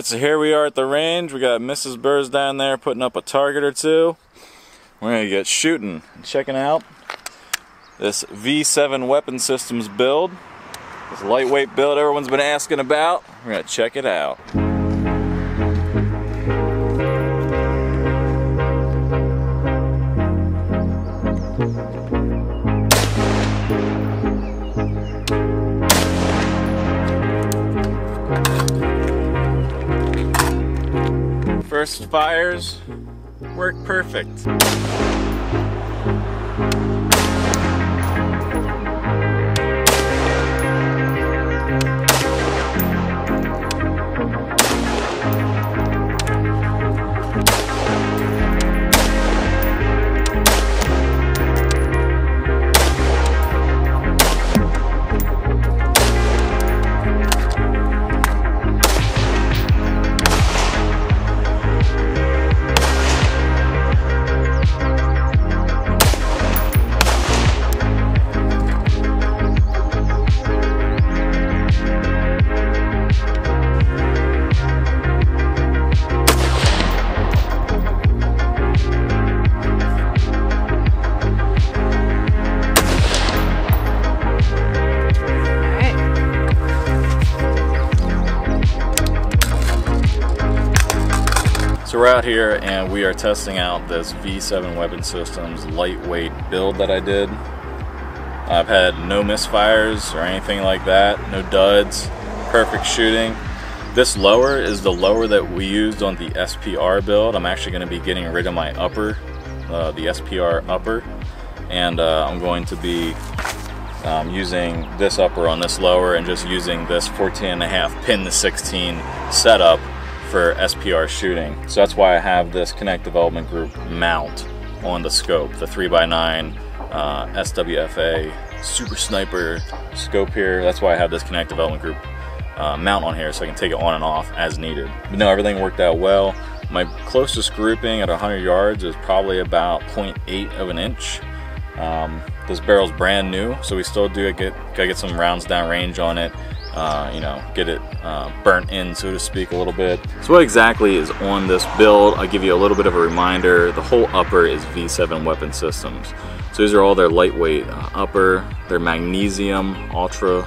So here we are at the range. We got Mrs. Berz down there putting up a target or two. We're gonna get shooting and checking out this V7 weapon systems build. This lightweight build everyone's been asking about. We're gonna check it out. First fires work perfect. So we're out here and we are testing out this V7 Weapon Systems lightweight build that I did. I've had no misfires or anything like that, no duds, perfect shooting. This lower is the lower that we used on the SPR build. I'm actually going to be getting rid of my upper, uh, the SPR upper, and uh, I'm going to be um, using this upper on this lower and just using this 14 and a half pin to 16 setup for SPR shooting. So that's why I have this Kinetic Development Group mount on the scope, the 3x9 uh, SWFA Super Sniper scope here. That's why I have this Kinetic Development Group uh, mount on here so I can take it on and off as needed. But no, everything worked out well. My closest grouping at 100 yards is probably about 0.8 of an inch. Um, this barrel's brand new, so we still do get gotta get some rounds down range on it uh, you know, get it uh, burnt in, so to speak, a little bit. So what exactly is on this build? I'll give you a little bit of a reminder. The whole upper is V7 weapon systems. So these are all their lightweight uh, upper, their magnesium, ultra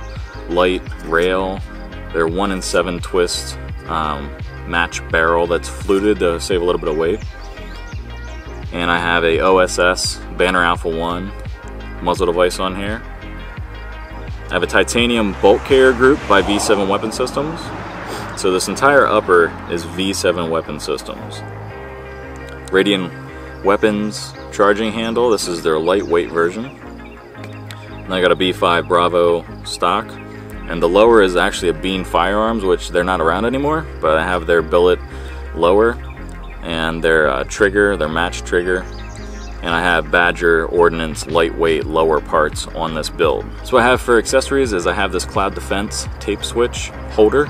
light rail, their one in seven twist um, match barrel that's fluted to save a little bit of weight. And I have a OSS Banner Alpha 1 muzzle device on here. I have a titanium bolt carrier group by V7 Weapon Systems. So this entire upper is V7 Weapon Systems. Radian Weapons charging handle, this is their lightweight version. And I got a B5 Bravo stock. And the lower is actually a Bean Firearms, which they're not around anymore, but I have their billet lower and their uh, trigger, their match trigger, and I have Badger Ordnance lightweight lower parts on this build. So what I have for accessories is I have this Cloud Defense tape switch holder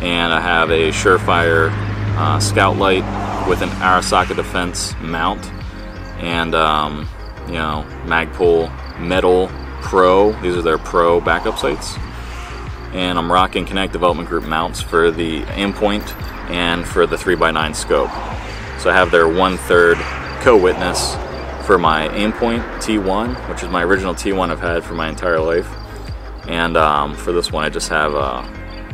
and I have a Surefire uh, scout light with an Arisaka Defense mount and um, you know Magpul Metal Pro, these are their Pro backup sights and I'm rocking Kinetic Development Group mounts for the Aimpoint and for the 3x9 scope. So I have their one-third co-witness for my Aimpoint T1, which is my original T1 I've had for my entire life. And um, for this one, I just have a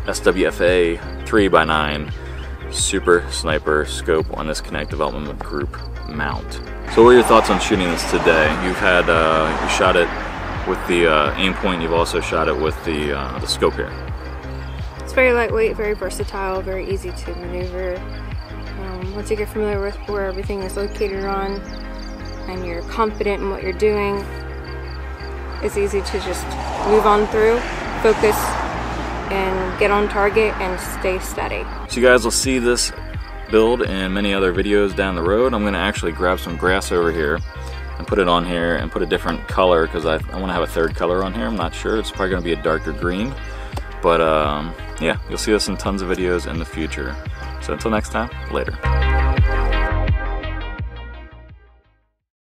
SWFA 3x9 Super Sniper scope on this Kinetic Development Group mount. So what are your thoughts on shooting this today? You've had, uh, you shot it with the uh, Aimpoint, you've also shot it with the, uh, the scope here. It's very lightweight, very versatile, very easy to maneuver. Um, once you get familiar with where everything is located on, and you're confident in what you're doing, it's easy to just move on through, focus, and get on target and stay steady. So you guys will see this build and many other videos down the road. I'm going to actually grab some grass over here and put it on here and put a different color because I, I want to have a third color on here. I'm not sure. It's probably going to be a darker green. But um, yeah, you'll see this in tons of videos in the future. So until next time, later.